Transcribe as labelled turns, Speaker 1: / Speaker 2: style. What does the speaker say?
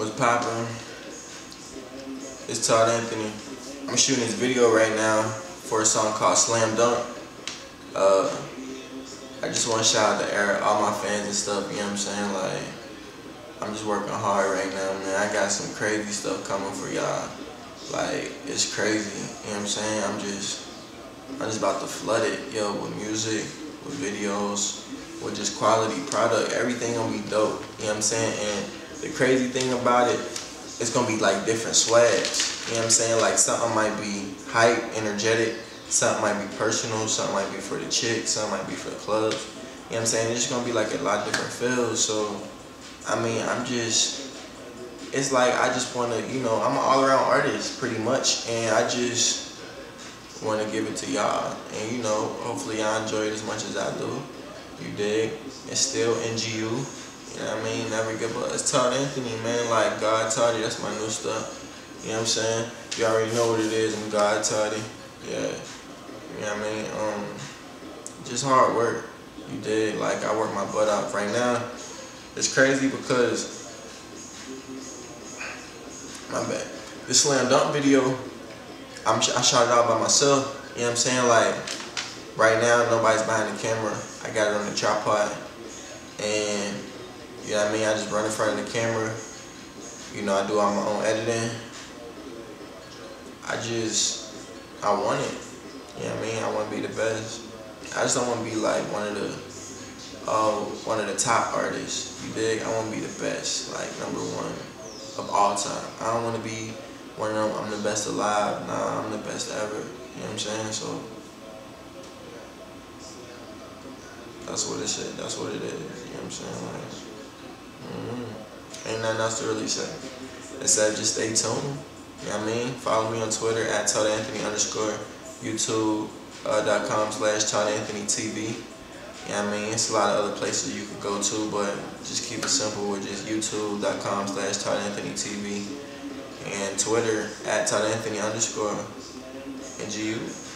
Speaker 1: What's poppin'? It's Todd Anthony. I'm shooting this video right now for a song called Slam Dunk. Uh, I just want to shout out to Eric, all my fans and stuff, you know what I'm saying? Like, I'm just working hard right now, man. I got some crazy stuff coming for y'all. Like, it's crazy, you know what I'm saying? I'm just, I'm just about to flood it, yo, with music, with videos, with just quality product. Everything gonna be dope, you know what I'm saying? And the crazy thing about it, it's gonna be like different swags. You know what I'm saying? Like something might be hype, energetic, something might be personal, something might be for the chicks, something might be for the clubs. You know what I'm saying? It's just gonna be like a lot of different feels. So I mean I'm just it's like I just wanna, you know, I'm an all around artist pretty much and I just wanna give it to y'all. And you know, hopefully y'all enjoy it as much as I do. You dig? It's still NGU. You know what I mean? Never give up. It's Todd Anthony, man. Like God you. That's my new stuff. You know what I'm saying? You already know what it is. I'm God you. Yeah. You know what I mean? Um, just hard work. You did. Like I work my butt off right now. It's crazy because my bad. This slam dunk video, I'm I shot it out by myself. You know what I'm saying? Like right now, nobody's behind the camera. I got it on the tripod, you know what I mean? I just run in front of the camera. You know, I do all my own editing. I just, I want it. You know what I mean? I want to be the best. I just don't want to be like one of the, oh, one of the top artists. You dig? I want to be the best, like number one of all time. I don't want to be one of them, I'm the best alive. Nah, I'm the best ever. You know what I'm saying? So, that's what it. That's what it is. You know what I'm saying? Like, Mm-hmm. Ain't nothing else to really say. Except just stay tuned. You know what I mean? Follow me on Twitter at Todd Anthony underscore YouTube.com uh, slash Todd Anthony TV. You know what I mean? It's a lot of other places you could go to, but just keep it simple with just youtube.com slash Todd TV and Twitter at Todd underscore NGU.